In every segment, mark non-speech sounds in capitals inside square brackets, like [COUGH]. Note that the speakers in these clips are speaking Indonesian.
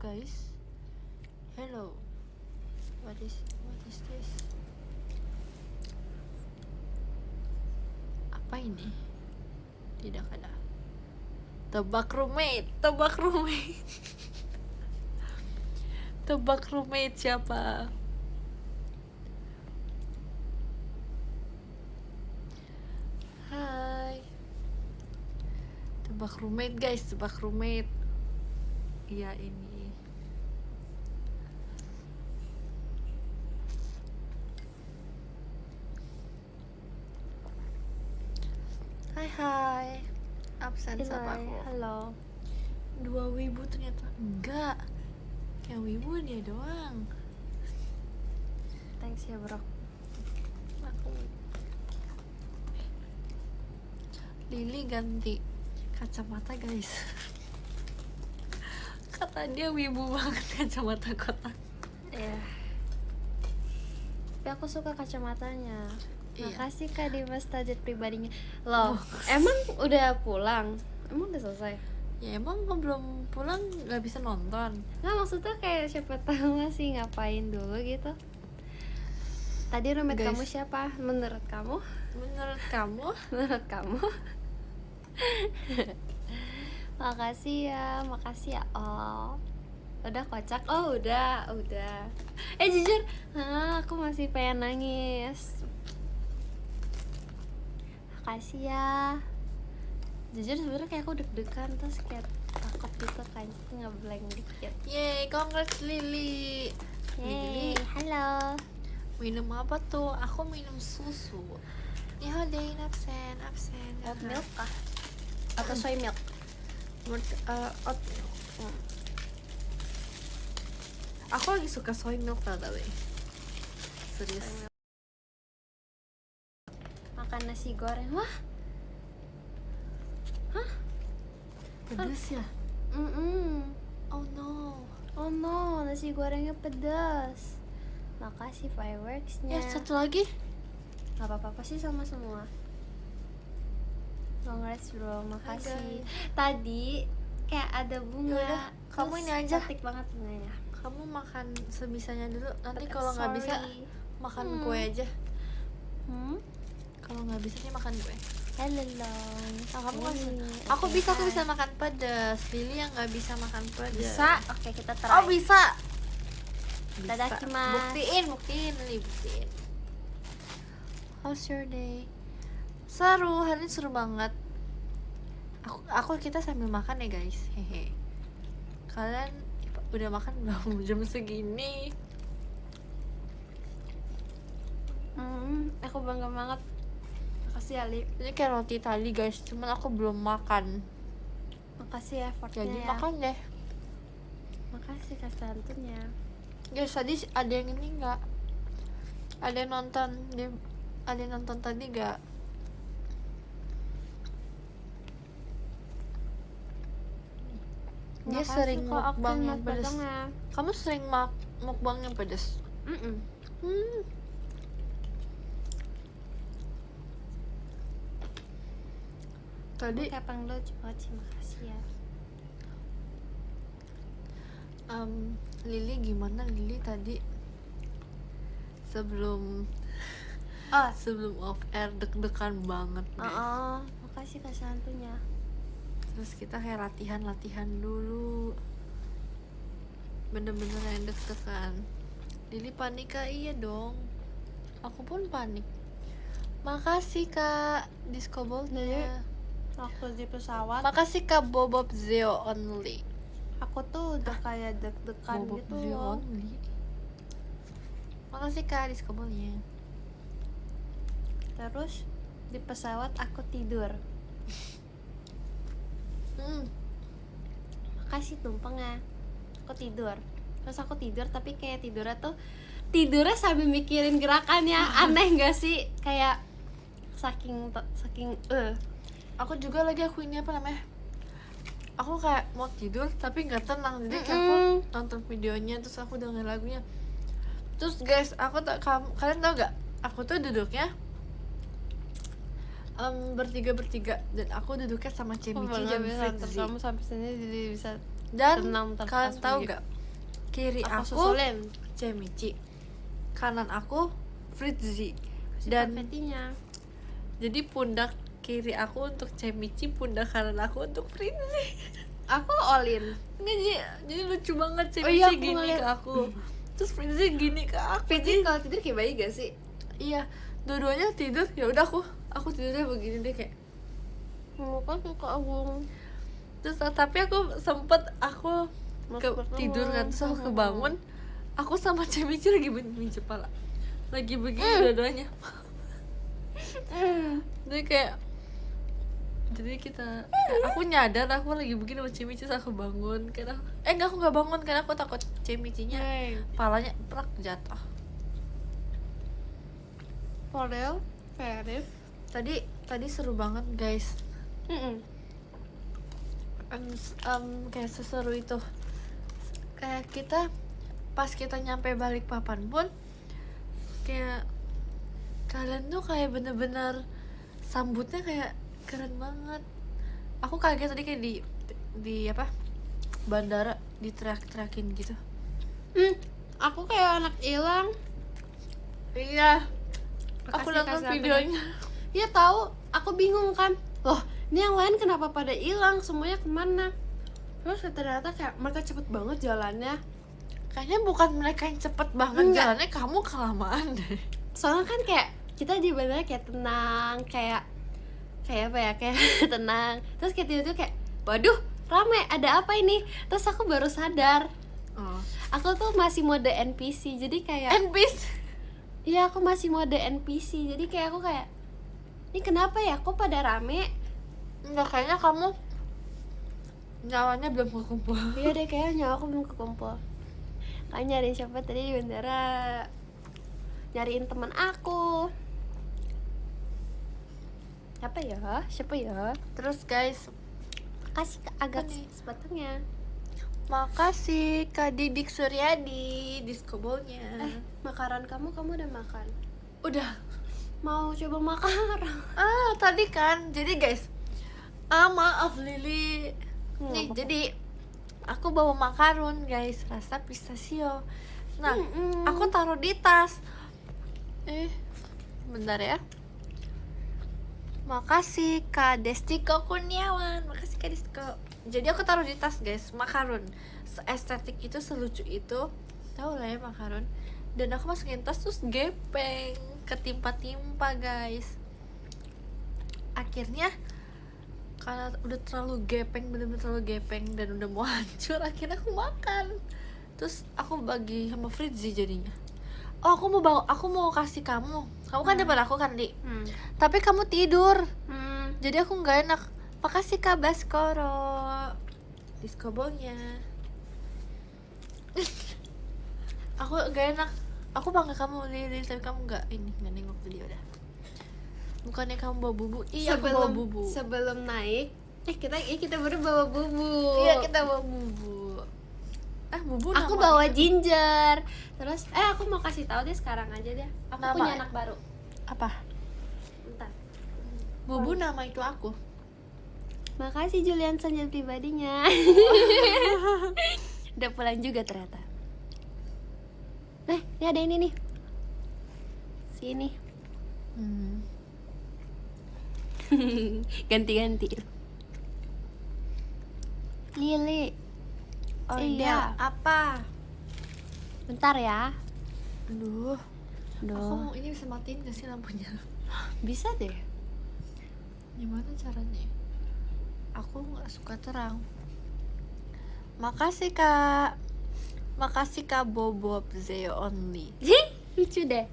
Guys. Hello. What is what is this? Apa ini? Tidak ada. Tebak roommate, tebak roommate. [LAUGHS] tebak roommate siapa? Hai. Tebak roommate guys, tebak roommate. Iya ini. Hai hai. Absen sama aku. halo Dua wibu ternyata enggak. Yang wibu dia doang. Thanks ya bro Aku Lili ganti kacamata guys. [LAUGHS] Kata dia wibu banget kacamata kotak. ya tapi aku suka kacamatanya Iya. makasih kak Dimas tajud pribadinya loh [LAUGHS] emang udah pulang emang udah selesai Ya emang kok belum pulang nggak bisa nonton. nggak maksudnya kayak siapa tahu masih ngapain dulu gitu tadi roommate Guys. kamu siapa? Menurut kamu? Menurut kamu? [LAUGHS] menurut kamu? [LAUGHS] Makasih ya makasih ya oh udah kocak? Oh udah udah. Eh jujur ah, aku masih pengen nangis. Makasih ya. Jujur sebenarnya kayak aku deg-degan terus kayak takut gitu kan. Ngeblank dikit. Yeay, congrats Lili. Yeay, halo Minum apa tuh? Aku minum susu. Ya deh, absen, absen. oat milk kah atau soy milk Menurut, uh, oat milk. Hmm. Aku lagi suka soy milk tau deh. Serius. makan nasi goreng wah Pedes ya? mm Oh no. Oh no, nasi gorengnya pedas. Makasih fireworksnya. Ya satu lagi. Gak apa-apa sih sama semua. Congrats bro, makasih. Tadi kayak ada bunga. Yaudah, kamu ini aja. Cantik banget bunganya. Kamu makan sebisanya dulu. Nanti kalau nggak bisa makan Hmm. kue aja. Hmm? Kalau nggak bisa sih makan kue. Hello. Ah, kamu nggak oke, Aku bisa, aku bisa makan pedas. Lili yang nggak bisa makan pedas. Bisa. Oke, kita try. Oh bisa. Tadakimasu. Buktiin, buktiin, Lili, buktiin. How's your day? Seru, hari ini seru banget. Aku, aku kita sambil makan ya guys, hehe. Kalian udah makan belum [LAUGHS] jam segini? Hmm, aku bangga banget. Makasih ya, Li. Ini kayak roti tadi guys, cuman aku belum makan. Makasih ya effortnya Jadi ya. makan deh. Makasih santunnya. Guys, tadi ada yang ini nggak? Ada yang nonton di ada yang nonton tadi nggak? Dia Makasih sering mukbang yang pedes. potongnya. Kamu sering mak mukbang yang pedes? Mm-mm. Hmm. Tadi Kayak panglo banget sih makasih ya. Em, Lili gimana? Lili tadi sebelum Oh, [LAUGHS] sebelum off air deg-degan banget guys. oh, makasih kak santunya. Terus kita kayak latihan-latihan dulu. Bener-bener yang deg-degan. Lili panik kak? Iya dong. Aku pun panik. Makasih kak Disco Ball-nya. Waktu di pesawat, Makasih kak Bobob Zeo Only aku tuh udah kayak deg-degan gitu loh. Makasih kak Disco Ball-nya Terus di pesawat aku tidur. [LAUGHS] hmm. Makasih tumpengnya. Aku tidur. Terus aku tidur tapi kayak tidurnya tuh tidurnya sambil mikirin gerakannya. [LAUGHS] Aneh gak sih? Kayak saking saking eh Aku juga lagi aku ini apa namanya Aku kayak mau tidur tapi nggak tenang Jadi kayak aku Mm-mm. nonton videonya terus aku denger lagunya Terus guys, aku tak kamu kalian tau gak? Aku tuh duduknya em, bertiga bertiga dan aku duduknya sama Cemici dan bisa Fritzi. kamu sampai sini jadi bisa dan Tenang, kalian tahu begitu. gak kiri aku aku Cemici kanan aku Fritzi dan dan jadi pundak kiri aku untuk Cemici pundak kanan aku untuk Fritzi aku all in. Nggak, jadi, jadi lucu banget Oh Cemici iya, aku gini ngeliat. ke aku. Terus Fritzi gini ke aku Fitri kalau tidur kayak bayi gak sih? Iya dua-duanya tidur. Ya udah aku aku tidurnya begini deh kayak muka suka aku terus tapi aku sempet aku ke, tidur kan terus aku kebangun aku sama Cemici lagi begini kepala lagi begini dua-duanya. Jadi kayak jadi kita aku nyadar aku lagi begini sama Cemici terus aku bangun. Karena eh enggak aku nggak bangun karena aku takut Cemicinya palanya prak jatuh. Fadel Ferif tadi tadi seru banget guys. Mm-mm. Em, s- em, kayak seseru itu. Kayak kita pas kita nyampe balik papan pun kayak kalian tuh kayak bener-bener sambutnya kayak keren banget aku kaget tadi kayak di di apa bandara diteriak-teriakin gitu Hmm, aku kayak anak hilang iya aku Makasih, nonton Kak Sabri. videonya Iya tahu, aku bingung kan. Loh, ini yang lain kenapa pada hilang? Semuanya ke mana? Terus ternyata kayak mereka cepet banget jalannya. kayaknya bukan mereka yang cepet banget Enggak. jalannya kamu kelamaan deh Soalnya kan kayak kita di bandara kayak tenang, kayak kayak apa ya? Kayak [LAUGHS] tenang. Terus kayak tiba-tiba kayak, waduh, rame, ada apa ini? Terus aku baru sadar, oh. aku tuh masih mode NPC. Jadi kayak peace Iya aku masih mode NPC jadi kayak aku kayak ini kenapa ya kok pada rame Enggak, kayaknya kamu nyawanya belum kekumpul iya deh [LAUGHS] kayaknya nyawa aku belum kekumpul kayak nyariin siapa tadi di bandara nyariin teman aku siapa ya siapa ya Terus guys, kasih ke agak Apa nih? sepatunya makasih Kak Didik Suryadi diskobolnya. eh makanan kamu kamu udah makan Udah. mau coba makan Ah, tadi kan. Jadi guys, ah maaf Lili. Hmm, Nih, apa-apa. jadi aku bawa makarun guys, rasa pistachio. Nah, Mm-mm. aku taruh di tas. Eh, bentar ya. Makasih Kak Destiko Kurniawan. Makasih Kak Destiko. Jadi aku taruh di tas guys, makarun. Estetik itu selucu itu. Tahu lah ya makarun. Dan aku masukin tas terus gepeng, ketimpa-timpa guys. Akhirnya karena udah terlalu gepeng, bener-bener terlalu gepeng dan udah mau [LAUGHS] hancur, akhirnya aku makan. Terus aku bagi sama Fritzi jadinya. Oh, aku mau bawa, aku mau kasih kamu. Kamu kan depan aku kan, Di. hmm. Tapi kamu tidur. Hmm. Jadi aku nggak enak. Makasih Kak Baskoro. Diskobolnya. [LAUGHS] aku nggak enak. Aku panggil kamu Lili, tapi kamu nggak ini nggak nengok tadi udah. Bukannya kamu bawa bubu? Iya, aku bawa bubu. sebelum naik eh kita eh, kita baru bawa bubu Iya, kita bawa bubu. Ah, bubu aku bawa itu. ginger. Terus? Eh aku mau kasih tahu deh sekarang aja deh aku Nama punya ya? anak baru. Apa? bentar. Bubu nama itu aku. makasih Julian sanjat pribadinya. [LAUGHS] Udah pulang juga ternyata. Eh ini ada ini nih. Sini. Hmm. [LAUGHS] ganti-ganti. Lili Oh iya, Iya. apa? bentar ya Aduh, aku Aduh, mau ini bisa matiin gak sih lampunya? [LAUGHS] bisa deh Gimana caranya? Aku nggak suka terang. Makasih kak. Makasih kak Bobob Zeo Only. Hih, lucu deh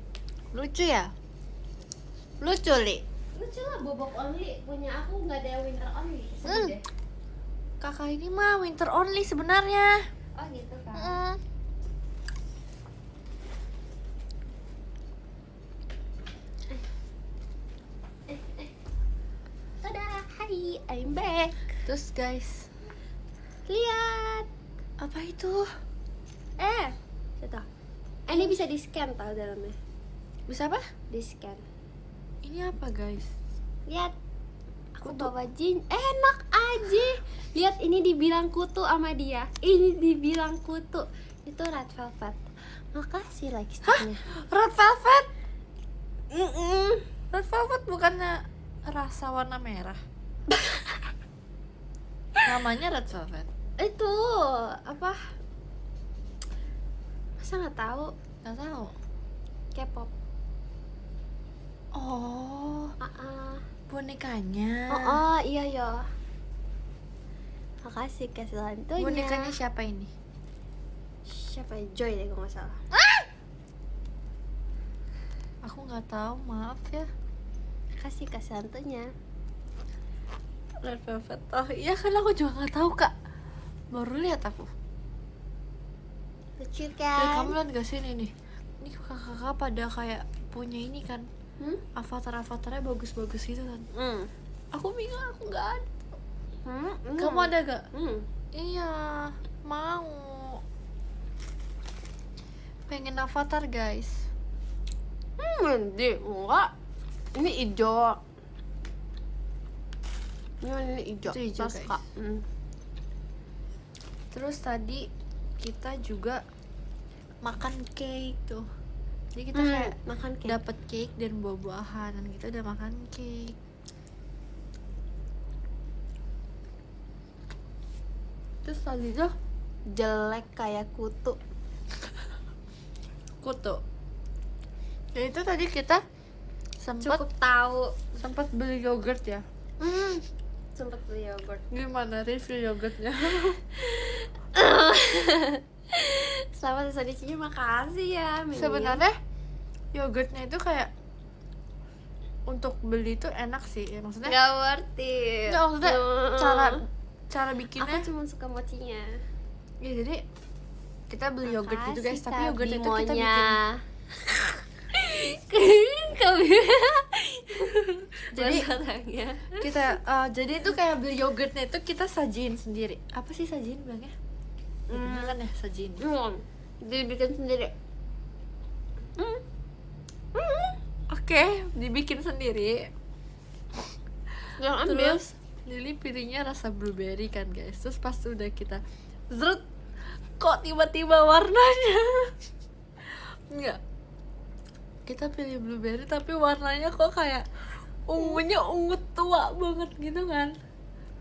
Lucu ya? Lucu li. lucu lah bobok only punya aku nggak ada winter only Sedih Hmm. deh. Kakak ini mah winter only sebenarnya. oh gitu kan Mm. Hai, I'm back. Terus guys, Lihat. apa itu? Eh, Satu. Eh, ini bisa di scan tau dalamnya. Bisa apa? Di scan. Ini apa guys? Lihat. Aku bawa jin. Enak aja lihat ini dibilang kutu sama dia. Ini dibilang kutu. Itu red velvet. Makasih lipsticknya red velvet? Mm-mm. red velvet bukannya rasa warna merah? [LAUGHS] Namanya red velvet. Itu apa? Masa nggak tahu? Nggak tahu. K-pop. Oh. Ah, bonekanya. Oh, oh iya ya makasih kasih hantunya bonekanya siapa ini? Siapa ya? Joy deh kalau nggak salah. Aku nggak tahu maaf ya. Kasih kasih hantunya red velvet. Oh iya kan aku juga nggak tahu kak. Baru lihat aku. Lucu kan? kamu lihat gak sih ini nih? Ini kakak-kakak pada kayak punya ini kan. Hmm? avatar-avatarnya bagus-bagus gitu kan. Hmm. aku bingung aku nggak ada Hmm? kamu ada gak Hmm. iya mau pengen avatar guys Hmm, di enggak. Ini hijau. Ini hijau. Itu hijau, guys. Hmm. terus tadi kita juga makan cake tuh jadi kita Hmm, kayak makan cake. dapat cake dan buah-buahan dan kita udah makan cake terus tadi tuh jelek kayak kutu. kutu ya itu tadi kita sempat Cukup tahu. sempat beli yogurt ya Hmm. Sempet beli yogurt. gimana review yogurtnya [LAUGHS] Selamat sedisinya makasih ya. Mimin. sebenarnya yogurtnya itu kayak untuk beli itu enak sih ya maksudnya nggak worth it. Nggak, maksudnya Hmm. cara cara Aku bikinnya cuma suka mochinya. ya jadi kita beli yogurt gitu guys tapi yogurt itu kita bikin [LAUGHS] Jadi- kita eh, jadi itu kayak beli yogurtnya itu kita sajiin sendiri apa sih sajiin bilangnya ya, Hmm. kan ya sajiin Hmm. Dibikin sendiri. Hmm. Hmm. oke dibikin sendiri Yang ambil. terus Lili pilihnya rasa blueberry kan guys terus pas udah kita zrut kok tiba-tiba warnanya [LAUGHS] enggak kita pilih blueberry tapi warnanya kok kayak ungunya ungu tua banget gitu kan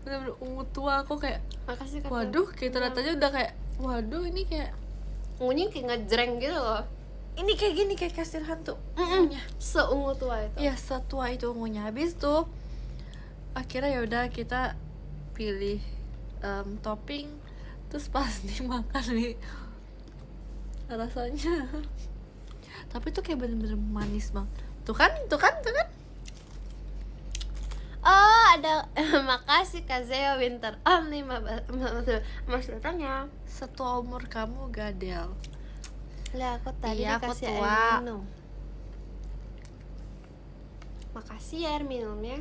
bener-bener ungu tua kok kayak Makasih Kak. waduh kita lihat aja udah kayak waduh ini kayak Ungunya kayak ngejreng gitu loh. ini kayak gini kayak kastil hantu Mm-mm. ungunya Seungu tua itu. Iya setua itu ungunya habis tuh akhirnya ya udah kita pilih em, topping terus pas [LAUGHS] dimakan nih rasanya tapi tuh kayak bener-bener manis banget tuh kan tuh kan tuh kan Oh, ada [LAUGHS] makasih Kak Zeo Winter. Om nih Mas datangnya. setua umur kamu gadel Lah aku tadi Iya, aku dikasih tua. air minum. Makasih ya air minumnya.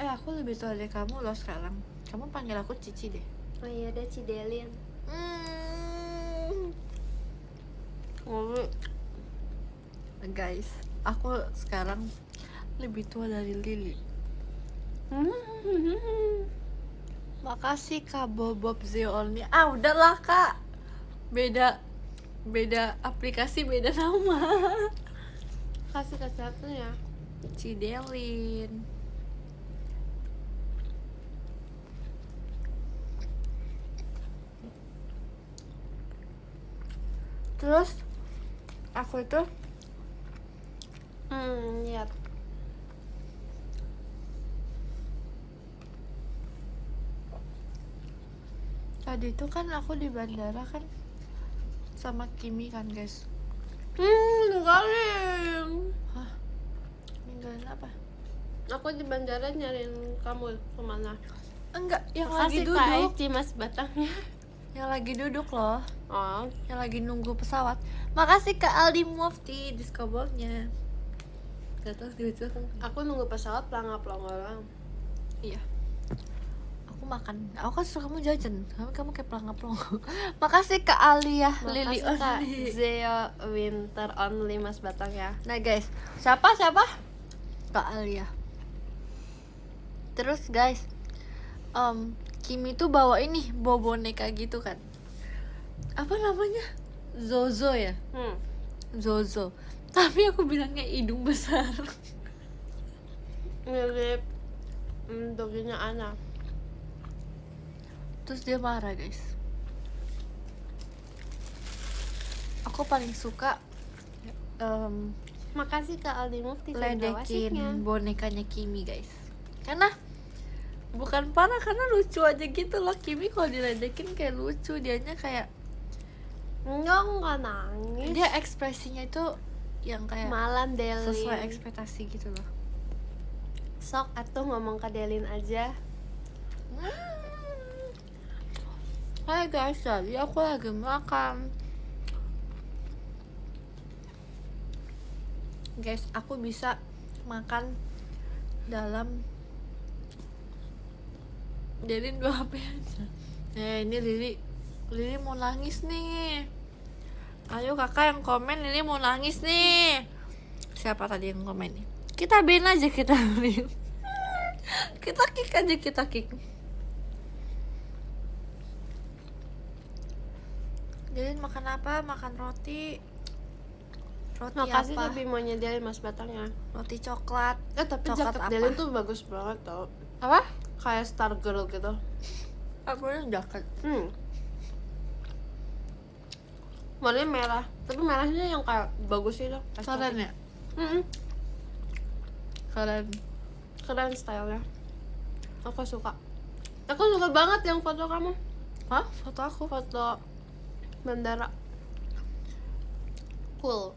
Eh aku lebih tua dari kamu loh sekarang kamu panggil aku cici deh Oh iya, ada Cidelin. hmm. Oh, guys aku sekarang lebih tua dari Lili Hmm. Makasih Kak Bobob Zeolni. Ah, udahlah Kak. Beda beda aplikasi, beda nama. Kasih ke satunya. Cidelin. Terus aku itu Hmm, iya. tadi itu kan aku di bandara kan sama Kimi kan guys. Hmm, ninggalin. Hah? Ninggalin apa? Aku di bandara nyariin kamu ke mana? Enggak, yang Makasih lagi Kak duduk. Eci, Mas Batangnya. Yang lagi duduk loh. Oh, yang lagi nunggu pesawat. Makasih ke Aldi Mufti diskobolnya tiba-tiba kamu aku nunggu pesawat pelangap pelongolang. iya. Aku makan. Aku kan suka kamu jajan. Kamu kamu kayak pelangap pelongo makasih ke Alia Lili [LAUGHS] Makasih Kak Only. Zeo Winter Only Mas Batang ya. nah guys. Siapa siapa? Kak Alia terus guys. Em, Kimi tuh bawa ini bawa boneka gitu kan. Apa namanya? Zozo ya? Hmm. Zozo. Tapi aku bilangnya hidung besar. Mirip doginya Ana. Terus dia marah guys. Aku paling suka em, makasih ke Aldi Mufti ledekin bonekanya Kimi guys. Karena bukan parah karena lucu aja gitu loh. Kimi kalau diledekin kayak lucu dianya kayak enggak enggak nangis. Dia ekspresinya itu yang kayak malam Delin. sesuai ekspektasi gitu loh. Sok atuh ngomong ke Delin aja. Hai guys, tadi aku lagi makan. Guys, aku bisa makan dalam Jadi dua [LAUGHS] HP aja Eh, ini Lili Lili mau nangis nih Ayo kakak yang komen Lili mau nangis nih Siapa tadi yang komen nih? Kita bin aja kita bin [LAUGHS] Kita kick aja kita kick Lilin makan apa? Makan roti Roti makasih apa? lebih mau nyediain mas batangnya Roti coklat eh tapi Coklat jaket? Delin tuh bagus banget tau Apa? Kayak star girl gitu. Aku yang jaket. Hmm. Warnanya merah tapi merahnya yang kayak bagus itu Keren ya? Mm-mm. Keren. Keren stylenya. Aku suka. Aku suka banget yang foto kamu. Hah? Foto aku? foto bandara cool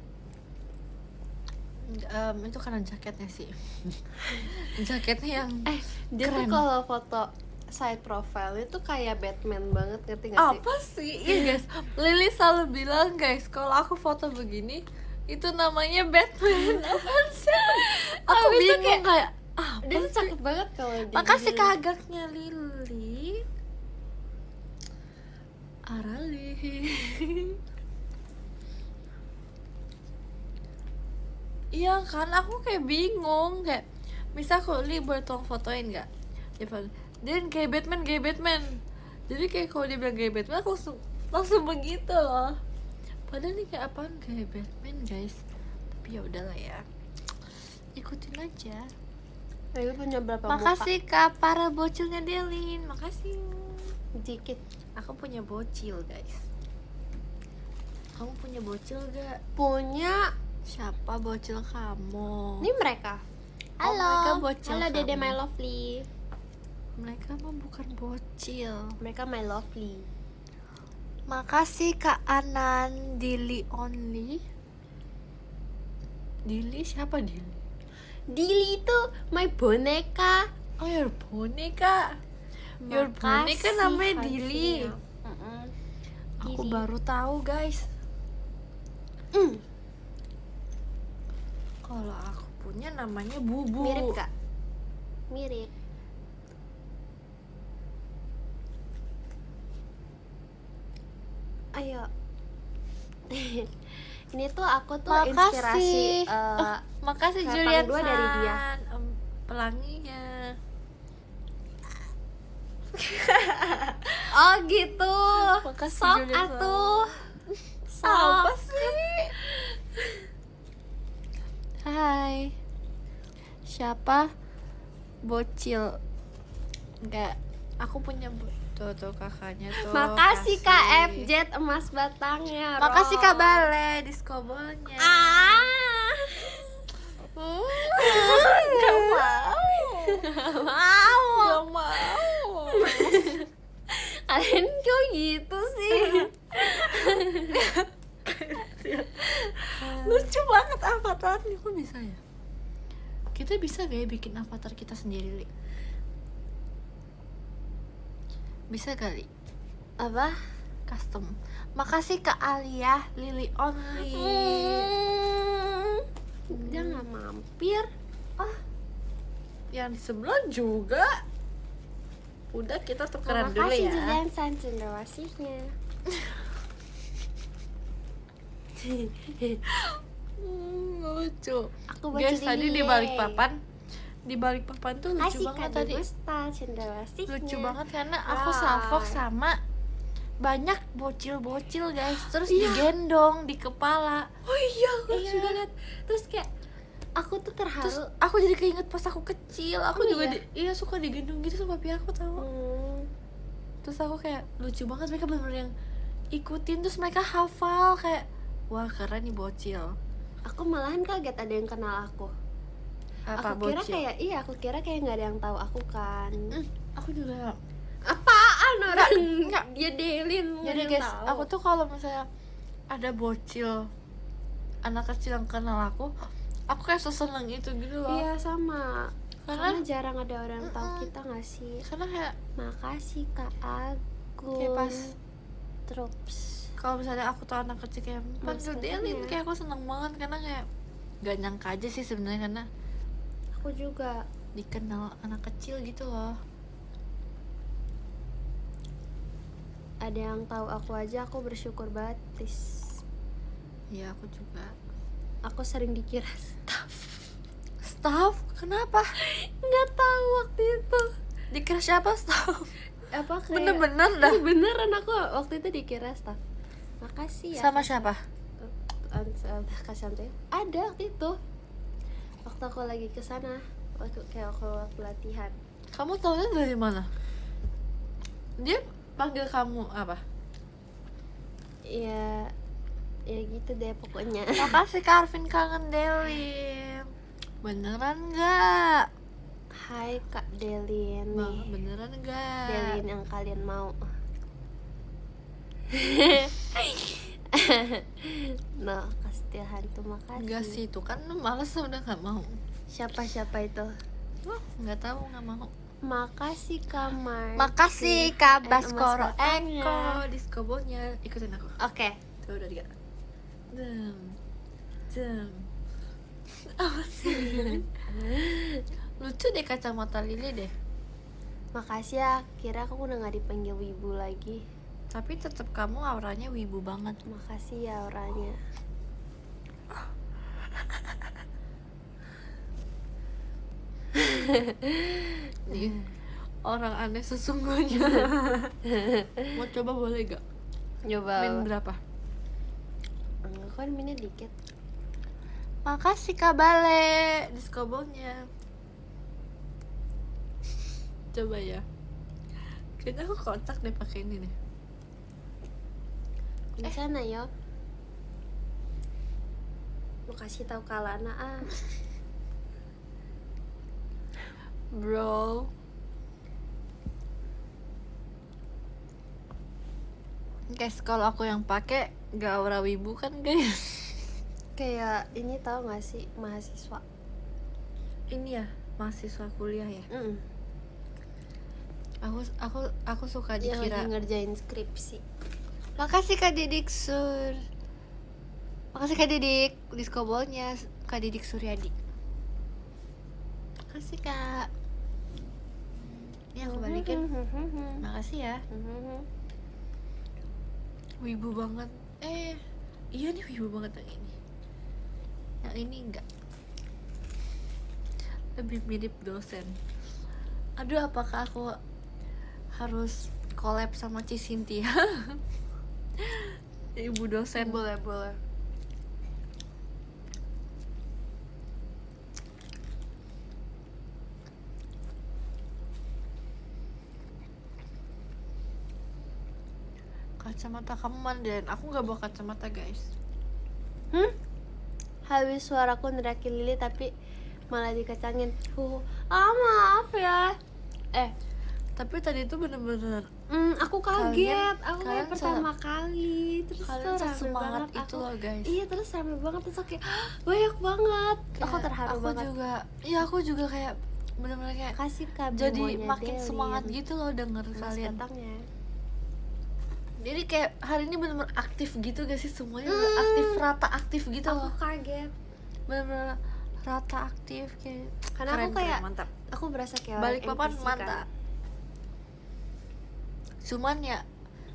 Em, itu karena jaketnya sih [LAUGHS] Jaketnya yang eh dia Keren. tuh kalau foto side profile itu kayak Batman banget ngerti gak sih apa sih? Iya guys, Lili selalu bilang guys, kalau aku foto begini itu namanya Batman. [LAUGHS] Apa sih? Aku Habis itu bingung kayak- kayak, ah, dia tuh cakep banget kalau dia Makasih kagaknya Lili. Arali. [LAUGHS] Iya kan, aku kayak bingung kayak misal aku Li boleh tolong fotoin nggak? Dia bilang, Dan kayak Batman, kayak Batman. Jadi kayak kalau dia bilang kayak Batman, aku langsung langsung begitu loh. Padahal ini kayak apaan kayak Batman guys. Tapi ya udahlah ya. Ikutin aja. Lagi punya berapa Makasih kak para bocilnya Delin Makasih dikit Aku punya bocil guys Kamu punya bocil gak? punya Siapa bocil kamu? ini mereka. Oh, halo. Mereka bocil halo dede kamu. my lovely. Mereka mah bukan bocil. Mereka my lovely. Makasih kak Anan. Dili only. Dili siapa Dili? Dili itu my boneka. Oh your boneka. Your boneka Makasih namanya hatinya. Dili. Mm-mm. Aku Dili. baru tahu guys. Mm, Kalau aku punya namanya Bubu. Mirip gak mirip. Ayo. [LAUGHS] Ini tuh aku tuh inspirasi Makasih. eh, Makasih Kayak Julian dua dari dia. Em, pelanginya. [LAUGHS] Oh gitu. Makasih, sok atuh. Sok. apa sih [LAUGHS] Hai. Siapa? Bocil. Enggak aku punya bo- tuh tuh kakaknya tuh. Makasih kak. FJ emas batangnya makasih kak Bale diskobolnya. Ah. Gak mau. Mau. Gak mau. Kalian kok gitu sih [LAUGHS] Lucu banget avatarnya Kok bisa ya? Kita bisa gak ya bikin avatar kita sendiri, Li? Bisa kali apa? Custom. Makasih Kak Alia Lily Only. Hmm, dia nggak mampir. Oh Yang di sebelah juga. Udah kita tukeran dulu makasih ya. Julian San cendrawasihnya Hmm, [LAUGHS] lucu. Aku baca Guys tadi di balik papan di balik papan tuh lucu Kasih banget tadi. cendrawasihnya lucu banget karena aku Wah. salfok sama banyak bocil-bocil guys. Terus Iya. digendong di kepala. Oh iya, aku Iya. juga liat Terus kayak Aku tuh terharu. Terus aku jadi keinget pas aku kecil. Aku Oh, juga iya? di- iya suka digendong gitu sama papi aku tahu Hmm, terus aku kayak lucu banget mereka bener-bener yang ikutin terus mereka hafal kayak wah keren nih bocil. Aku malahan kaget ada yang kenal aku. Apa Aku kira bocil? kayak Iya aku kira kayak nggak ada yang tahu aku kan. Hmm, aku juga. Apaan orang? enggak. Dia delin nggak jadi guys tahu. aku tuh kalau misalnya ada bocil anak kecil yang kenal aku aku kayak seseneng itu gitu loh. Iya sama. Karena- Karena jarang ada orang yang tahu Mm-mm. kita nggak sih? Karena kayak Makasih Kak Agung. Kayak pas Troops kalau misalnya aku tuh anak kecil kayak panggil Delin katanya. kayak aku seneng banget karena kayak gak nyangka aja sih sebenarnya karena Aku juga. dikenal anak kecil gitu loh. Ada yang tahu aku aja aku bersyukur banget Tis. Iya aku juga. Aku sering dikira [LAUGHS] staff. Staff? Kenapa? Nggak tahu waktu itu. Dikira siapa staff? Apa kayak bener-bener dah. Beneran aku waktu itu dikira staff makasih ya. Sama siapa? Santai. Ada waktu itu. Waktu aku lagi ke sana. Waktu kayak aku waktu latihan. Kamu tahunya dari mana? Dia panggil kamu apa? Ya ya gitu deh pokoknya. [LAUGHS] Makasih Karvin. Kangen Delin. Beneran nggak? Hai Kak Delin. Nih beneran nggak? Delin yang kalian mau no kastil hantu makasih Enggak sih itu kan lu males udah nggak mau. Siapa siapa itu? Wah, nggak tahu nggak mau. Makasih kamar makasih Kak And Baskoro. Eko diskobonya ikutin aku. Oke. Tuh udah tiga. Dem dem. Apa sih? [LAUGHS] Lucu deh kacamata Lili deh. Makasih ya kira aku udah nggak dipanggil wibu lagi tapi tetap kamu auranya wibu banget. Makasih ya Nih, orang aneh sesungguhnya. Mau coba boleh gak? Coba. Min berapa? Enggak kan minnya dikit. Makasih kak Bale. Diskobonya. Coba ya. Kayaknya aku kocak deh pakai ini nih di sana yo. Lu kasih tahu kalana ah. Bro. Guys kalau aku yang pakai gak aura wibu kan guys? Kayak ini tahu nggak sih mahasiswa? Ini ya mahasiswa kuliah ya? Mm. aku aku aku suka yang dikira lagi ngerjain skripsi makasih kak Didik Sur. Makasih kak Didik diskobolnya kak Didik Suryadi. Makasih kak. Ini aku balikin. Makasih ya. Wibu banget. Eh iya nih wibu banget yang ini. Yang ini enggak. Lebih mirip dosen. Aduh apakah aku harus collab sama Cisintia [LAUGHS] ibu dosen. Boleh boleh. Kacamata kamu mandarin aku nggak bawa kacamata guys. Hmm? Habis suaraku nerakin Lili tapi malah dikacangin huh ah maaf ya. Eh tapi tadi itu bener-bener Hmm, aku kaget. Kalian- aku kayak pertama kali. Terus kalian tuh rame sesemangat banget. itu Aku- loh guys Iya, terus rame banget terus aku kayak "Hah, banyak banget. aku Kayak terharu aku banget. juga iya aku juga kayak bener-bener kayak Kasih jadi makin semangat gitu loh denger Mas kalian jadi kayak hari ini bener-bener aktif gitu gak sih semuanya udah aktif rata aktif gitu Aku loh kaget. bener-bener rata aktif kayak Karena keren, aku kayak keren, mantap aku berasa kayak balik papan kan. mantap cuman ya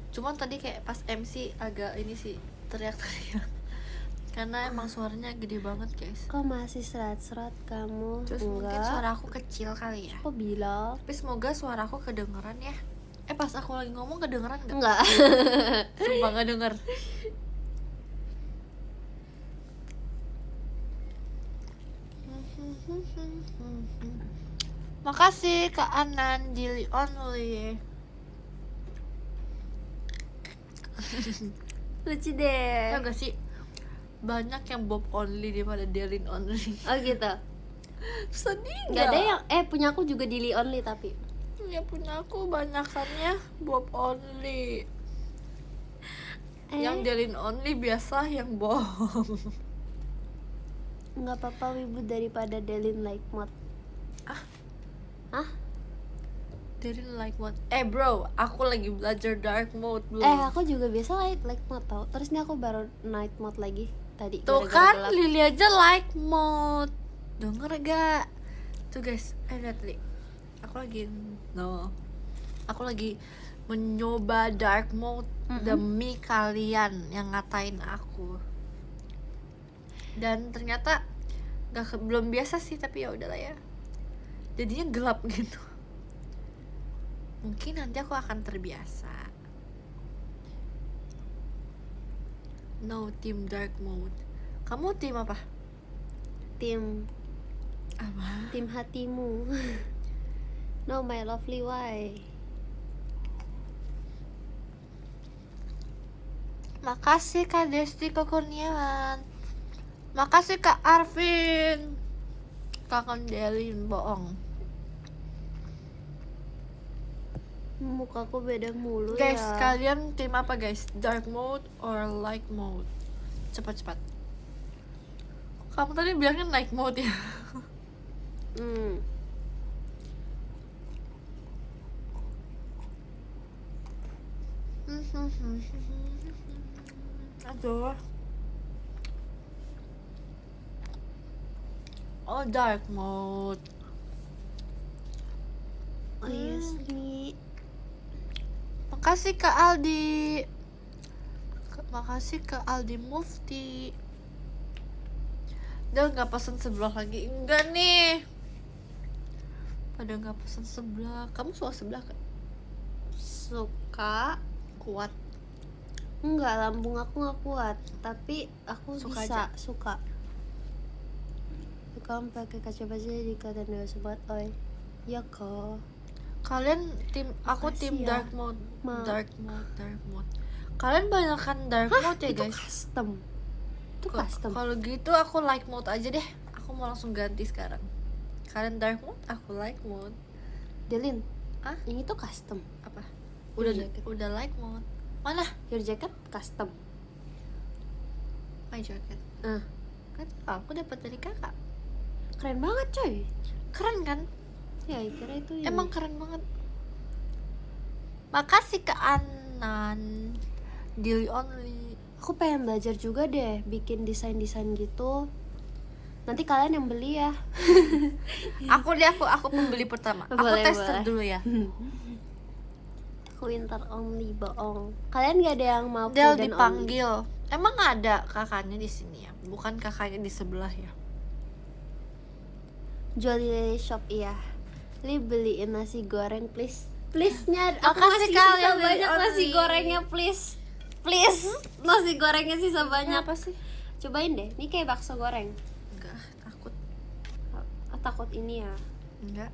cuman tadi kayak pas MC agak ini sih teriak-teriak [LAUGHS] karena emang suaranya gede banget guys Kok masih serat-serat kamu? terus mungkin Enggak. suara aku kecil kali ya Kok bilang? tapi semoga suara aku kedengeran ya eh pas aku lagi ngomong kedengeran nggak Enggak. [LAUGHS] sumpah nggak denger [LAUGHS] Makasih Kak Anan Dili Only [LAUGHS] Lucu deh. Tau gak sih Banyak yang Bob Only daripada Delin Only Oh gitu. Sedih Nggak ada yang eh punya aku juga Dili only tapi. Ya punya aku banyakannya Bob Only Eh, Yang Delin Only biasa yang bohong nggak apa-apa wibu daripada Delin like mod. Ah. Ah? Delin like what? Eh bro, aku lagi belajar dark mode belum Eh aku juga biasa like like mod tau. Terus ini aku baru night mode lagi tadi. Tuh kan, gelap. Lili aja like mode Denger gak? Tuh guys, eh lihat Li Aku lagi, no Aku lagi mencoba dark mode Mm-mm. Demi kalian yang ngatain aku Dan ternyata gak belum biasa sih tapi ya udahlah ya Jadinya gelap [LAUGHS] gitu Mungkin nanti aku akan terbiasa No team dark mode Kamu tim apa? tim Apa? tim hatimu. [LAUGHS] no my lovely why. Makasih Kak Desti Kekurniawan Makasih Kak Arvin Kakak Delin bohong Mukaku beda mulu Guys, ya. kalian tim apa guys? Dark mode or light mode? Cepat-cepat Kamu tadi bilangnya light mode ya? Hmm. [LAUGHS] Aduh Oh dark mode Oh iya Hmm. Sih. Makasih Kak Aldi Ke- Makasih Kak Aldi Mufti Udah nggak pesen sebelah lagi Enggak nih Pada nggak pesen sebelah Kamu suka sebelah kan? Suka Kuat Enggak, lambung aku nggak kuat, tapi aku Suka bisa aja. suka. Kamu pakai kaca di kata dewasa banget, oi. Ya kok. Kalian tim Aku tim ya. dark mode Ma- Dark mode Dark mode Kalian banyakkan dark mode ya itu guys custom. Itu custom. Kalau gitu aku like mode aja deh Aku mau langsung ganti sekarang Kalian dark mode Aku like mode Delin. Ah? Yang itu custom. Apa? Udah Your jacket. udah like mode Mana? Your jacket custom. My jacket Ah, kan aku dapat dari kakak keren banget coy. keren kan Ya, kira itu ini. emang keren banget makasih ke Anan Dili only aku pengen belajar juga deh bikin desain-desain gitu. Nanti kalian yang beli ya. [LAUGHS] aku deh aku aku pembeli pertama aku Boleh, tester boleh. dulu ya [LAUGHS] Winter only bohong. Kalian gak ada yang mau Del dan only? dipanggil emang ada kakaknya di sini ya bukan kakaknya di sebelah ya Lily shop iya. Li beliin nasi goreng please. Please nya aku Makasih masih kalian banyak nasi only. gorengnya please. Please. Nasi gorengnya sisa Ini banyak. apa sih Cobain deh. Ini kayak bakso goreng. enggak takut Oh, takut ini ya. enggak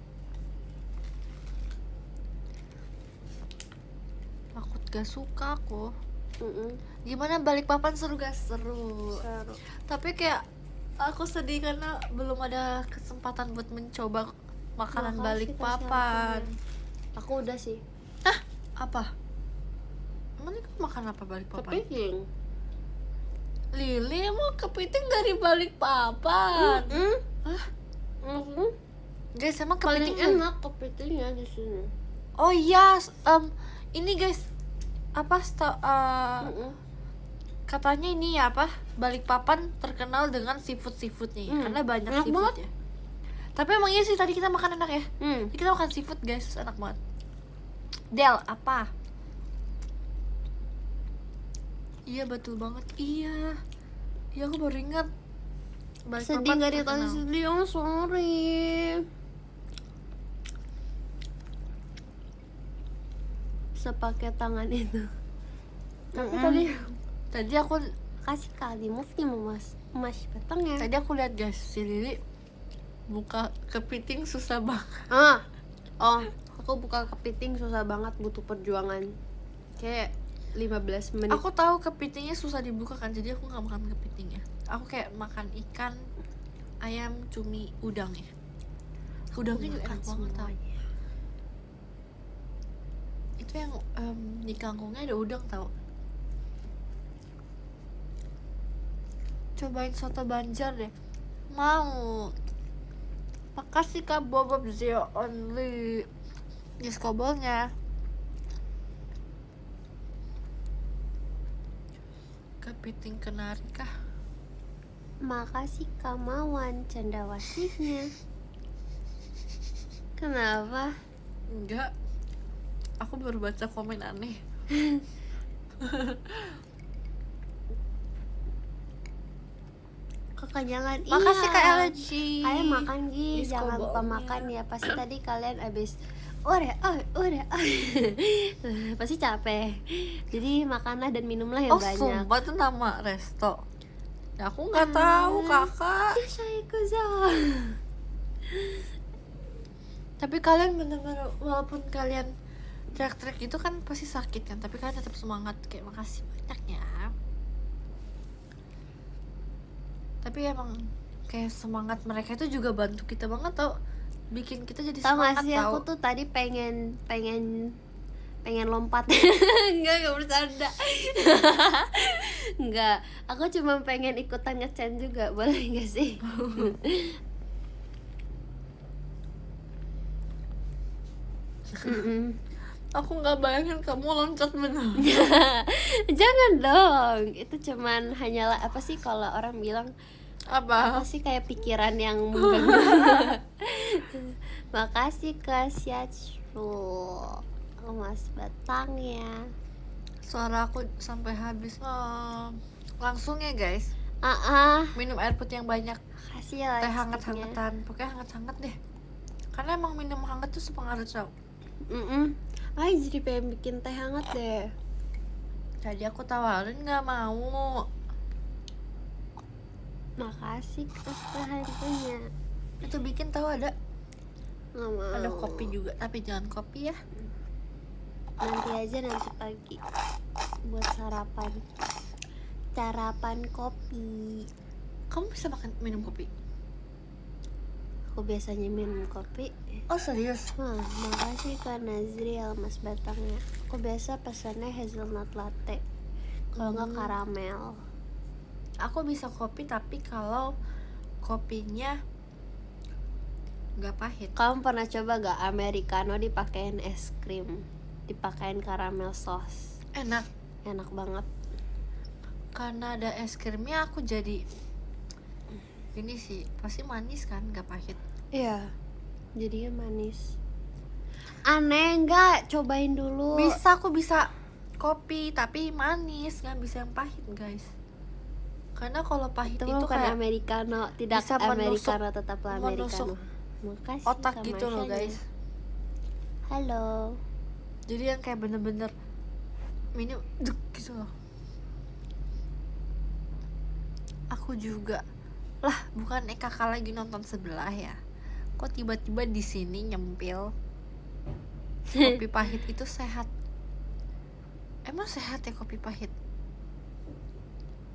takut gak suka aku Mm-mm. gimana balik papan seru gak seru Seru. tapi kayak aku sedih karena belum ada kesempatan buat mencoba makanan balik kasih papan. Aku udah sih. Hah? apa emang kamu makan apa balik papan Kepiting. Lili mau kepiting dari balik papan Mm. Hah? Mm. guys emang Paling kepiting enak kepitingnya di sini. oh iya em, ini guys apa sta- eh, Mm-mm. katanya ini ya apa balik papan terkenal dengan seafood seafoodnya ya, Hmm, karena banyak enak seafood banget. Ya tapi emang iya sih tadi kita makan enak ya Hmm. Kita makan seafood guys, enak banget. Del, apa? Iya betul banget. Iya. iya aku baru ingat Balik sedih gak dikasih sedih oh sorry sepakai tangan itu tapi Mm-mm. tadi tadi aku kasih kali mufti mas mas batangnya tadi aku lihat guys si Lili buka kepiting susah banget. Ah oh aku buka kepiting susah banget butuh perjuangan. Kayak 15 menit. Aku tahu kepitingnya susah dibuka kan jadi aku nggak makan kepitingnya. Aku kayak makan ikan ayam cumi udang ya. Udangnya juga enak banget tau. itu yang em, di kangkungnya ada udang tau. Cobain soto banjar deh. Mau makasih kak bobob zero only. Yes kobolnya. Kepiting kenari kah? Makasih kamawan cendawasihnya kenapa? Enggak. Aku baru baca komen aneh [LAUGHS] kekenyangan makasih iya. kak LG kalian makan Gi, jangan lupa kobolnya. makan ya. Pasti tadi kalian abis oh udah oh. pasti capek. Jadi makanlah dan minumlah yang oh banyak. sumpah itu nama resto. Ya, aku nggak tahu Ah. kakak. Ya, [LAUGHS] tapi kalian bener-bener walaupun kalian teriak-teriak itu kan pasti sakit kan tapi kalian tetap semangat. Kayak makasih banyak ya tapi emang kayak semangat mereka itu juga bantu kita banget tau. Bikin kita jadi gak semangat sih tau. aku tuh tadi pengen pengen pengen lompat. [LAUGHS] Enggak enggak bercanda. [LAUGHS] Enggak aku cuma pengen ikutan ngecen juga [LAUGHS] boleh gak sih? Mm-mm. Aku nggak bayangin kamu loncat bener [LAUGHS] jangan dong. Itu cuman hanyalah apa sih kalau orang bilang apa? apa sih kayak pikiran yang [LAUGHS] mengganggu makasih ke Siachu Mas Batang ya. Suara aku sampai habis oh, langsung ya guys? Ah ah minum air putih yang banyak. Kasih ya teh lipsticknya. hangat-hangatan. Pokoknya hangat-hangat deh. Karena emang minum hangat tuh sepengaruh tau Mm-mm. Ay, jadi pengen bikin teh hangat deh. Tadi aku tawarin nggak mau. Makasih terus hantunya. Itu bikin tahu ada. Nggak mau. Ada kopi juga tapi jangan kopi ya. Nanti aja nanti pagi. Buat sarapan. Sarapan kopi. Kamu bisa makan minum kopi aku biasanya minum kopi. Oh serius? Wah, makasih Kak Nazril Mas Batangnya. Aku biasa pesannya hazelnut latte Kalau nggak Hmm. karamel. Aku bisa kopi tapi kalau kopinya nggak pahit. Kamu pernah coba gak americano dipakein es krim Dipakein karamel sauce? Enak. Enak banget. Karena ada es krimnya aku jadi ini sih pasti manis kan nggak pahit. Iya Jadinya manis. Aneh nggak? Cobain dulu. Bisa aku bisa kopi tapi manis nggak bisa yang pahit guys. Karena kalau pahit Itu, itu, kayak americano Tidak bisa menusuk- americano tetaplah menusuk americano Makasih otak gitu loh guys. Halo. Jadi yang kayak bener-bener minum gitu loh. Aku juga lah bukan eh kakak lagi nonton sebelah ya? Kok tiba-tiba di sini nyempil? Kopi pahit [LAUGHS] itu sehat. Emang sehat ya kopi pahit?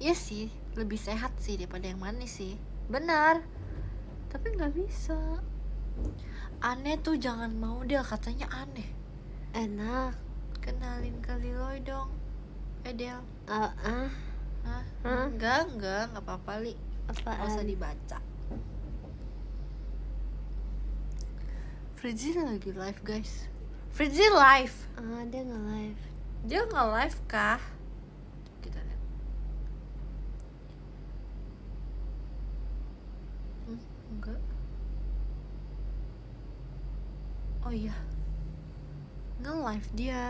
Iya sih lebih sehat sih daripada yang manis sih. Benar. Tapi nggak bisa. Aneh tuh jangan mau deh katanya aneh. Enak. Kenalin ke Liloy dong. Edel Ah, ah. Hah? Hah? enggak enggak nggak apa-apa li nggak usah dibaca. Fritzy lagi live guys. Fritzy live? Ah, dia nggak live. dia nggak live kah? Kita lihat. Hmm, enggak. Oh iya. Nggak live dia.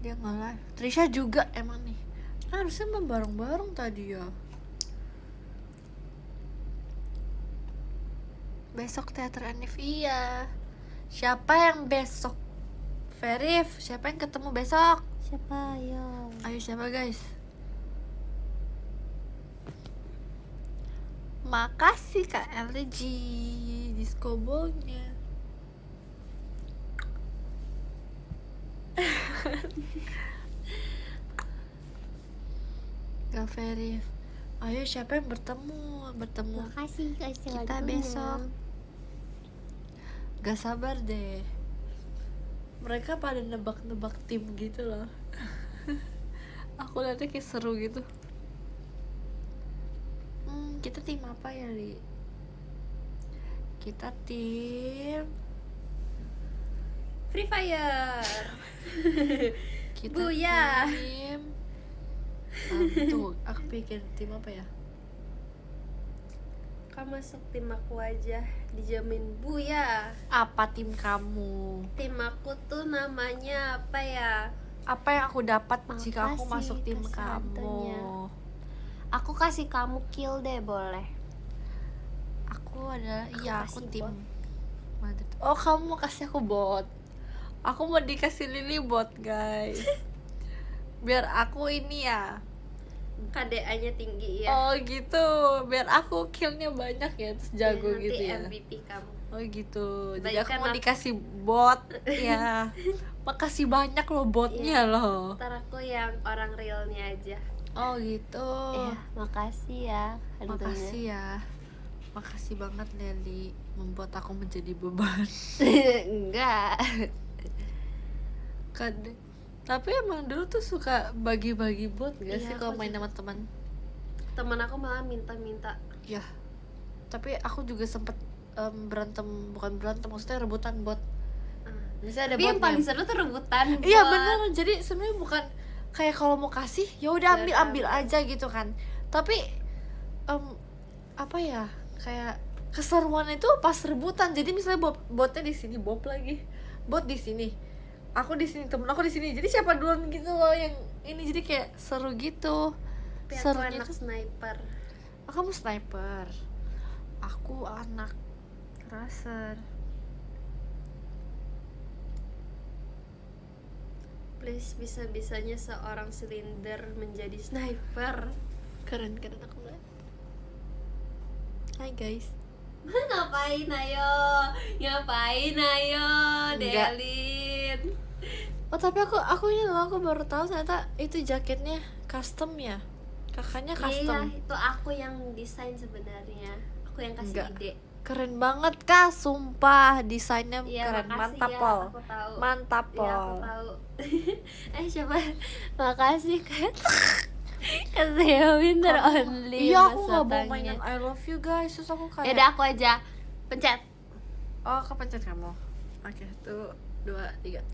Dia nggak live. Trisha juga emang nih harusnya mah bareng-bareng tadi ya. Besok teater Anif iya. Siapa yang besok? Verif siapa yang ketemu besok? Siapa ayo ayo siapa guys? Makasih kak LG disco Gak Verif Ayo siapa yang bertemu? Bertemu makasih kita besok. Gak sabar deh. Mereka pada nebak-nebak tim gitu loh. [LAUGHS] Aku liatnya kayak seru gitu. Hmm, Kita tim apa ya Li? Kita tim Free Fire. [LAUGHS] Kita Booyah. tim Ah, Tuh aku pikir tim apa ya kamu masuk tim aku aja dijamin buya Apa tim kamu? tim aku tuh namanya apa ya Apa yang aku dapat jika aku masuk tim kamu? aku kasih kamu kill deh boleh Aku adalah Aku iya aku tim bot. Oh kamu mau kasih aku bot? Aku mau dikasih Lily bot guys. [LAUGHS] Biar aku ini ya. KDA nya tinggi ya Oh gitu. Biar aku killnya banyak ya terus jago Nanti gitu ya. MVP kamu Oh gitu. Jadi Banyak aku mau aku- dikasih bot [LAUGHS] ya. Makasih banyak loh botnya Iya. loh. ntar aku yang orang realnya aja Oh gitu. Iya, makasih ya hantunya. Makasih ya. Makasih banget Leli membuat aku menjadi beban. [LAUGHS] enggak Kadang tapi emang dulu tuh suka bagi-bagi bot gak Iya, sih kalau main sama teman? temen aku malah minta-minta Ya. Tapi aku juga sempet em, berantem bukan berantem maksudnya rebutan bot. Ah. Misalnya ada tapi yang paling seru tuh rebutan Iya bot. bener. Jadi sebenarnya bukan kayak kalau mau kasih ya udah Ya ambil udah, ambil aja gitu kan. Tapi em, apa ya kayak keseruan itu pas rebutan. Jadi misalnya bot botnya di sini bob lagi, bot di sini, aku di sini temen aku di sini. Jadi siapa duluan gitu loh yang ini jadi kayak seru gitu. tapi aku Serunya anak tuh sniper Oh, kamu sniper. Aku anak raser. please bisa-bisanya seorang silinder menjadi sniper Keren keren aku ngeliat. Hai guys. [LAUGHS] ngapain ayo ngapain ayo Enggak. Oh tapi aku aku ini loh aku baru tahu ternyata itu jaketnya custom ya. Kakaknya iya custom. itu aku yang desain sebenarnya aku yang kasih Enggak. ide Keren banget kak, sumpah desainnya Iya, keren makasih mantap ya, pol. aku. Mantap Iya aku pol. tahu. [LAUGHS] eh coba makasih kan. [LAUGHS] Kasih winter only. Iya aku nggak mau mainan I love you guys, terus aku kayak. Ya udah aku aja pencet. Oh kepencet kamu. Oke tuh dua tiga.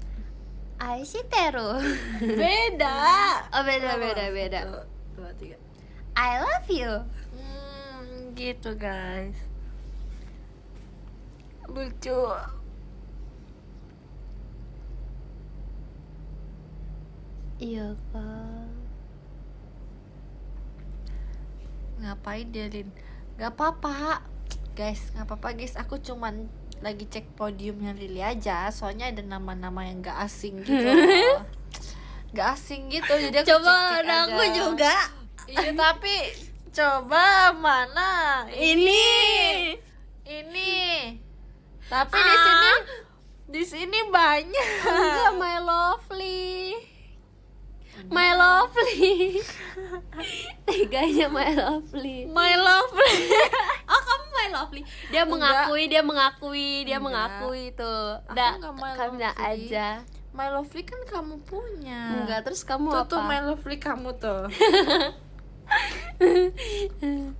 Aishiteru. Beda. Oh beda beda beda. satu, dua tiga. I love you. Hmm, gitu guys. Lucu. Iya kak. Ngapain dia Lin? Gak apa-apa Guys, gak apa-apa guys Aku cuman lagi cek podiumnya Lili aja Soalnya ada nama-nama yang gak asing gitu. [LAUGHS] Gak asing gitu Jadi aku Coba cek-cek ada aku aja. juga. Iya tapi Coba mana Ini. Ini Tapi di sini di sini banyak Enggak my lovely. My lovely. [LAUGHS] Teganya my lovely. My lovely [LAUGHS] Oh my lovely. Dia mengakui, dia mengakui, dia Enggak. mengakui. Aku Udah, lovely. aja. My lovely kan kamu punya Enggak, terus kamu Tuh apa? tuh my lovely kamu tuh [LAUGHS]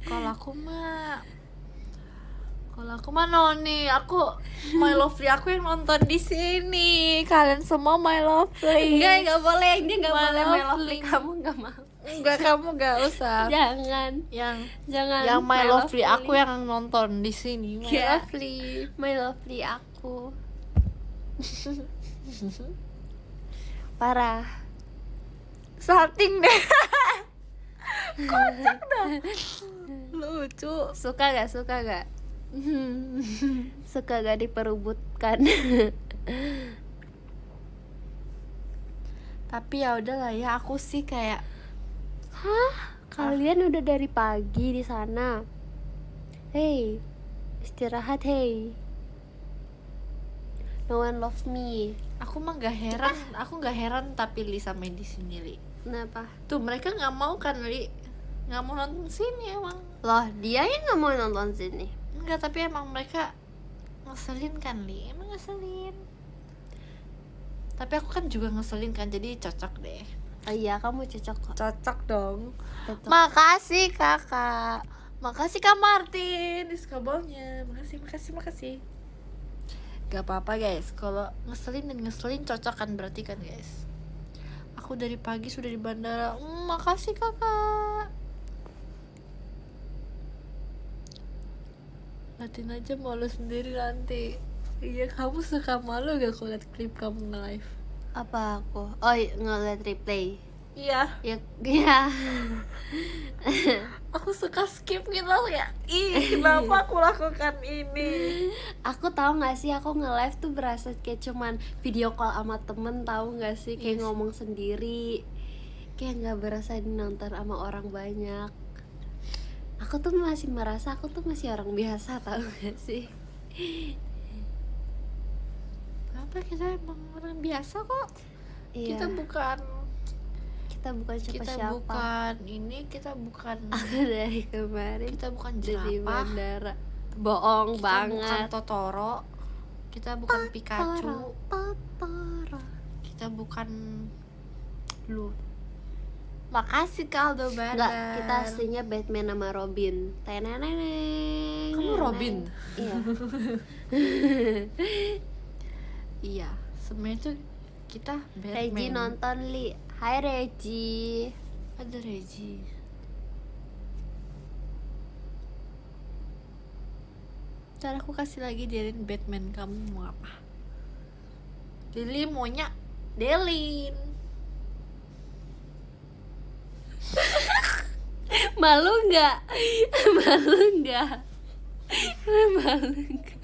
Kalau aku mah kalau aku mah noni, aku my lovely aku yang nonton di sini. Kalian semua my lovely. Enggak, enggak boleh. Dia enggak boleh my lovely. lovely. Kamu enggak mau. Enggak kamu enggak usah. [LAUGHS] Jangan. Yang Jangan. yang my lovely aku yang nonton di sini. My Iya. lovely. my lovely aku. [LAUGHS] Parah. Salting deh. [LAUGHS] kocak dah lucu suka gak suka gak suka gak diperubutkan tapi ya udahlah ya aku sih kayak hah? Kalian udah dari pagi di sana. Hey istirahat hey. No one love me. Aku mah gak heran aku gak heran tapi Li sama di sini Li. Kenapa? Tuh mereka nggak mau kan Li? Nggak mau nonton sini emang. Loh dia yang nggak mau nonton sini? Enggak, tapi emang mereka ngeselin kan, Li? Emang ngeselin. Tapi aku kan juga ngeselin kan, jadi cocok deh. Oh iya kamu cocok kok Cocok dong. Cocok. Makasih, Kakak. Makasih, Kak Martin. Diskabolnya. Makasih, makasih, makasih. Gak apa-apa, guys. Kalau ngeselin dan ngeselin cocok kan berarti kan, guys. Aku dari pagi sudah di bandara. Hmm, makasih, Kakak. Liatin aja malu sendiri nanti Iya kamu suka malu gak kalau liat klip kamu nge-live? Apa aku? Oh iya, ngeliat replay. Iya. Ya ya [LAUGHS] Aku suka skip gitu ya Ih kenapa aku lakukan ini? Aku tahu nggak sih aku nge-live tuh berasa kayak cuman video call sama temen tahu nggak sih? Kayak Yes. ngomong sendiri. Kayak nggak berasa nonton sama orang banyak. Aku tuh masih merasa aku tuh masih orang biasa tahu gak sih Apa kita emang orang biasa kok iya Kita bukan kita bukan Kita siapa-siapa bukan ini Kita bukan [LAUGHS] aku dari kemarin Kita bukan di jerapah bandara bohong Kita bukan banget Totoro Kita bukan Pikachu Totoro. Kita bukan Lu Makasih Kak Aldebaran Enggak, kita aslinya Batman sama Robin. Teneneneng. Kamu Robin? Iya. [LAUGHS] Iya Sebenarnya tuh kita Batman Regi nonton Li. Hai Regi. Ada Regi Ntar aku kasih lagi Delin Batman Kamu mau apa? Lili maunya Delin [LAUGHS] Malu nggak? [LAUGHS] Malu nggak? [LAUGHS] Malu nggak?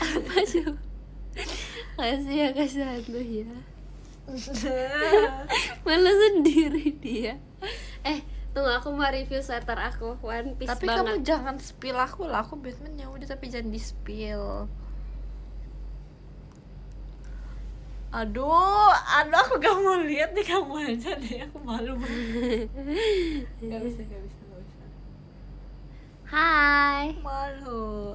Apa coba? Kasih ya kasih satu ya. [LAUGHS] Malu sendiri dia. Eh, tunggu aku mau review sweater aku One Piece Tapi banget. kamu jangan spill aku lah Aku Batman ya udah tapi jangan di spill Aduh, aduh aku gak mau lihat nih kamu aja deh, aku malu banget. [LAUGHS] Gak bisa, gak bisa, gak bisa. Hai. Malu.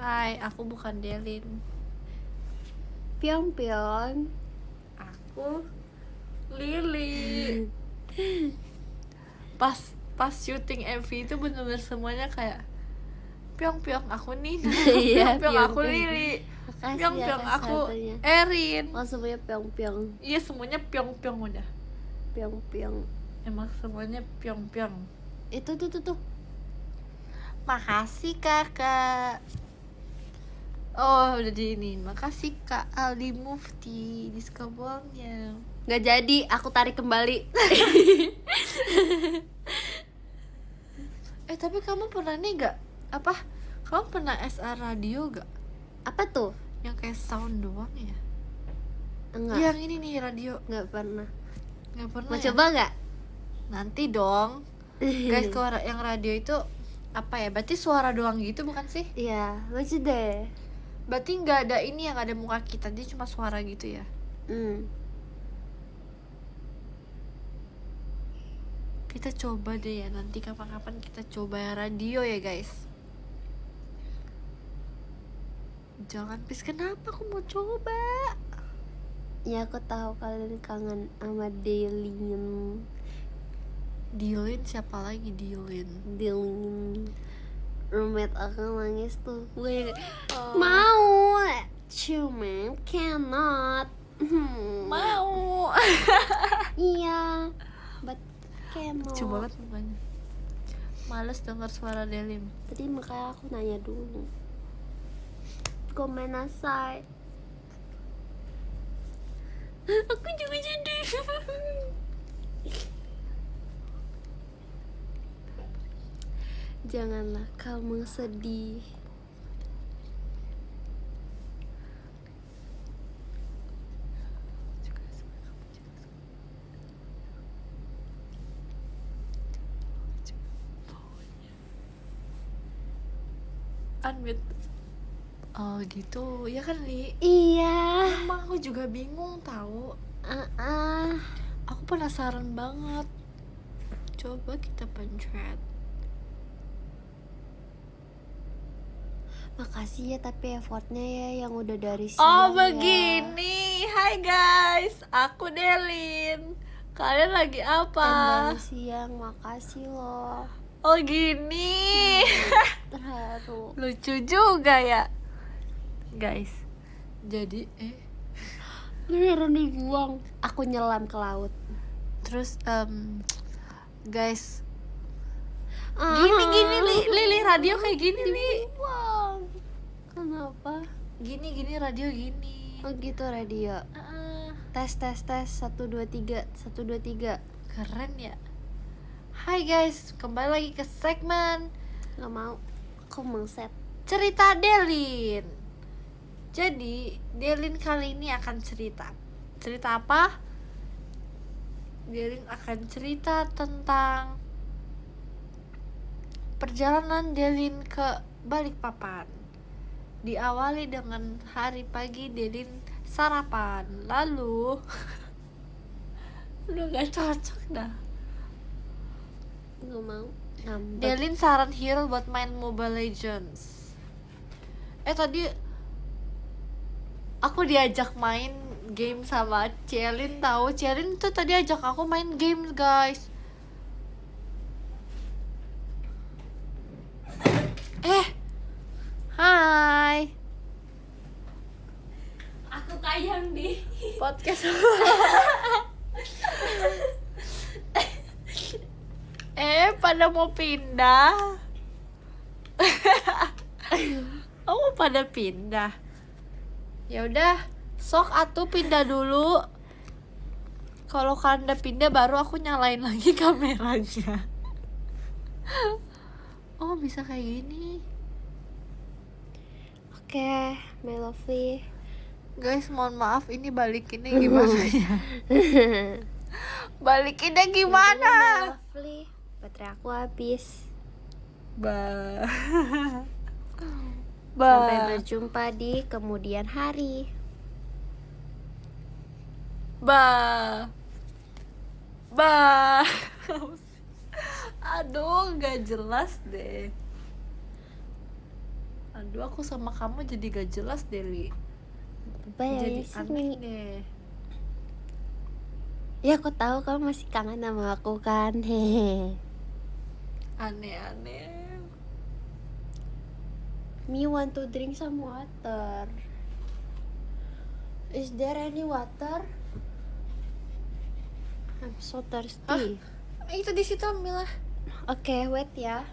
Hai, aku bukan Delin. Pion pion. Aku Lili. Pas pas syuting MV itu bener-bener semuanya kayak Pyong aku Nina, [LAUGHS] Iya, [LAUGHS] Pyong aku. Lili, ya atas aku. Erin. Oh semuanya piong piong Iya semuanya Pyong udah. piong piong. Emang semuanya Pyong. Itu tuh tuh tuh. Makasih kakak Oh udah di ini Makasih kak Aldi Mufti Diskabolnya Nggak jadi, aku tarik kembali. [LAUGHS] Eh tapi kamu pernah nih gak Apa Kamu pernah SR radio gak Apa tuh? Yang kayak sound doang ya Enggak. Yang ini nih radio Nggak pernah. Gak pernah Mau ya? coba nggak? Nanti dong Guys kalau yang radio itu Apa ya Berarti suara doang gitu bukan sih Iya, lucu deh. Berarti nggak ada ini yang ada muka kita Dia cuma suara gitu ya Hmm. Kita coba deh ya nanti kapan-kapan kita coba radio ya guys. Jangan pis kenapa aku mau coba. Ya aku tahu kalian kangen sama Delin. Dilin siapa lagi Dilin? Delin. Roommate aku nangis tuh. Gue Oh. mau, cuman cannot. Hmm. Mau. [LAUGHS] Iya, but cannot. Lucu banget mukanya. Males dengar suara Delin. Tadi makanya aku nanya dulu. Gomenasai. aku juga sedih [LAUGHS] janganlah kamu sedih. Unmute. Oh gitu. Ya kan li? Iya. Emang aku juga bingung tahu. Ah ah. aku penasaran banget. Coba kita pencet makasih ya tapi effortnya ya yang udah dari siang oh ya. begini. Hai guys. Aku Delin. Kalian lagi Yang apa dari siang. Makasih loh. Oh gini. Terharu. [LAUGHS] Lucu juga ya. Guys jadi eh. Beneran dibuang aku nyelam ke laut. Terus em, guys. Ah. gini gini li. Lili radio kayak gini li. Kenapa gini gini radio gini. Oh gitu radio. Ah, tes tes tes. Satu dua tiga. Satu dua tiga. Keren ya. Hai guys. Kembali lagi ke segmen nggak mau. Aku mau set cerita Delin. Jadi Delin kali ini akan cerita. Cerita apa? Delin akan cerita tentang perjalanan Delin ke Balikpapan diawali dengan hari pagi Delin sarapan. Lalu [LAUGHS] udah gak cocok dah. Nggak mau. Delin saran hero buat main Mobile Legends. Eh tadi aku diajak main game sama Celin tahu Celin tuh tadi ajak aku main game guys. Eh, hai aku kayang di podcast. [LAUGHS] eh, pada mau pindah. [LAUGHS] Oh, pada pindah. Ya udah, sok atuh pindah dulu. Kalau kalian udah pindah baru aku nyalain lagi [LAUGHS] kameranya. Oh, bisa kayak gini. Oke my lovely Guys, mohon maaf ini balikinnya gimana [LAUGHS] ya? Balikinnya gimana? my lovely baterai aku habis Ba. [LAUGHS] sampai Ba. berjumpa di kemudian hari Ba. Ba. [LAUGHS] Aduh, nggak jelas deh. Aduh, aku sama kamu jadi gak jelas deh, Li. bye Jadi ya aneh sini deh. ya aku tahu kamu masih kangen sama aku kan [LAUGHS] hehe Aneh-aneh. me want to drink some water is there any water I'm so thirsty Eh, Itu di situ ambil lah. oke wait ya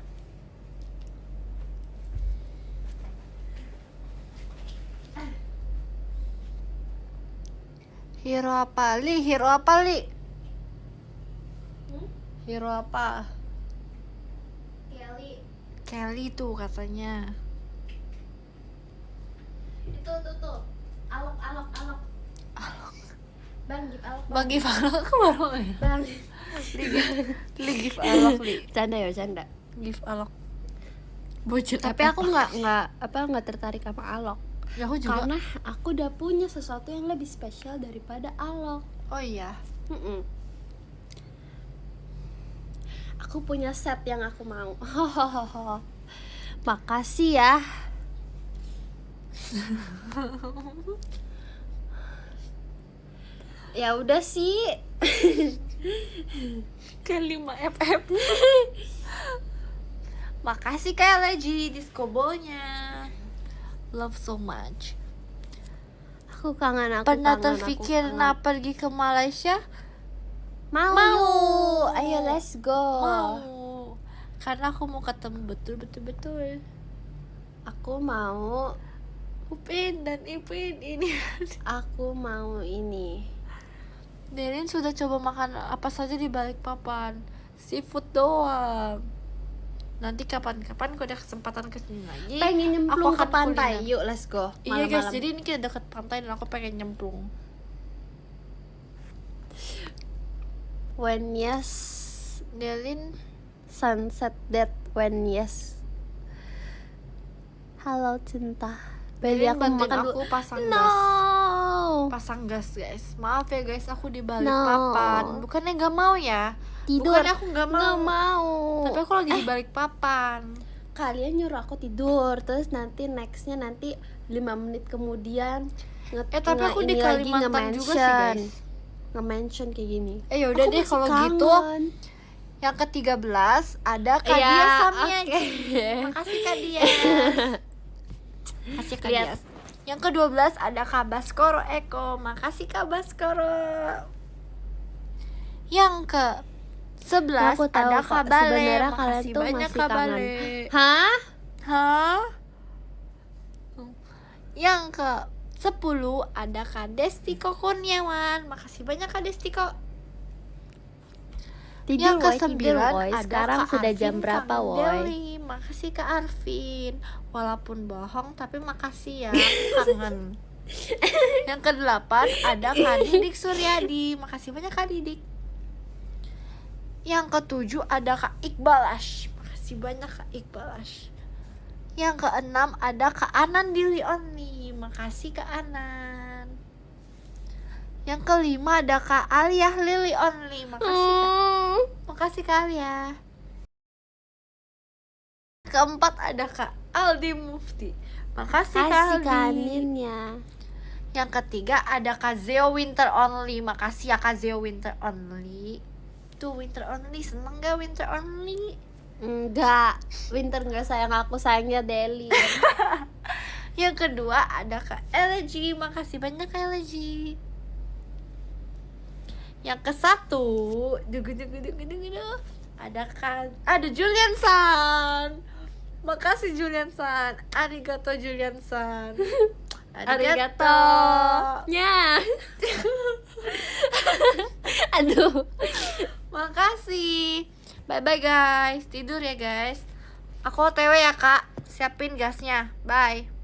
Hero apa, Li? Hero apa, Li? Hmm? Hero apa? Kelly Kelly tuh katanya. itu tuh tuh alok alok alok bang give alok bang Bagi Farah aku baru ya. bang Li, Li give alok, Li. canda ya canda Give alok. Bocil tapi aku nggak nggak apa nggak tertarik sama alok Ya, aku juga. karena aku udah punya sesuatu yang lebih spesial daripada alok Oh iya. Mm-mm. aku punya set yang aku mau [LAUGHS] makasih ya [LAUGHS] ya udah sih Ke 5 FF. Makasih Kak Leji disco ball-nya. Love so much. aku kangen aku Pernah kangen, aku terpikir kangen. nak pergi ke Malaysia? mau, Mau. ayo let's go Mau. Karena aku mau ketemu betul betul betul. aku mau Upin dan Ipin ini. [LAUGHS] aku mau ini Delin sudah coba makan apa saja di balik papan seafood doang nanti kapan-kapan kalau ada kesempatan ke sini lagi. Pengen nyemplung aku ke pantai kuliner. yuk let's go. Iya guys jadi ini kita deket pantai dan aku pengen nyemplung. When yes Delin. sunset that when yes. Halo cinta. Beli aku makan aku dulu pasang no pasang gas guys maaf ya guys aku di balik No. papan bukannya nggak mau ya tidur bukannya aku nggak mau. Nggak mau tapi aku lagi di balik papan kalian nyuruh aku tidur terus nanti nextnya nanti 5 menit kemudian nge eh tapi nge- aku di ini lagi Kalimantan juga sih guys nge-mention kayak gini eh yaudah Aku deh kalau gitu yang ke-13 ada Kak Iya, Dias Samia. oke. [LAUGHS] Makasih Kak Dias. Makasih Kak. Dias. Yang ke-12 ada Kak Baskoro Eko. Makasih Kak Baskoro. Yang ke 11 Aku tahu, ada Kak. Kak Bale. Sebenarnya kalian Makasih tuh banyak masih Kak kangen. Bale. hah Hah? Yang ke 10 ada Kak Destiko Kurniawan. Makasih banyak Kak Destiko. Tidur yang ke woy tidur sembilan woy ada sekarang Kak sudah Arvin jam berapa Deli. Makasih Kak Arvin. Walaupun bohong tapi makasih ya kangen. [LAUGHS] yang ke delapan ada Kak Didik Suryadi. Makasih banyak Kak Didik. Yang ketujuh ada Kak Iqbal Ash. Makasih banyak Kak Iqbal Ash. Yang keenam ada Kak Anan Dili Only. Makasih Kak Anan. Yang kelima ada Kak Alia Lily Only. Makasih Kak. Hmm. Makasih Kak Alia. Keempat ada Kak Aldi Mufti. Makasih Kak Aldi. Yang ketiga ada Kak Zeo Winter Only. Makasih ya Kak Zeo Winter Only. Tuh Winter Only seneng gak Winter Only? enggak winter enggak sayang aku sayangnya Deli [LAUGHS] Yang kedua ada Kak Elegy. Makasih banyak Kak Elegy. Yang ke satu dugu, dugu, dugu, dugu, dugu, ada Kak ada Julian San. Makasih Julian San. Arigato Julian San. [LAUGHS] arigato nya [LAUGHS] aduh Makasih. Bye bye guys. Tidur ya guys. Aku OTW ya kak. Siapin gasnya. Bye.